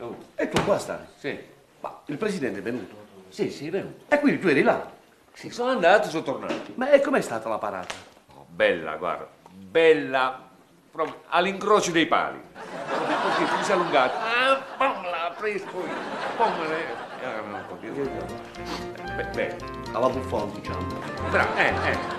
Oh, E tu qua stai? sì, Ma il presidente è venuto. sì, sì, è venuto. E quindi tu eri là. Sì, sono andato, e sono tornato. Ma e com'è stata la parata? Oh, bella, guarda, bella, proprio all'incrocio dei pali. Così, tu sei allungato. Ah, pom, l'ha preso poi. Pom, le- ah, no, Beh, Alla Buffon, diciamo. Bravo, eh, eh.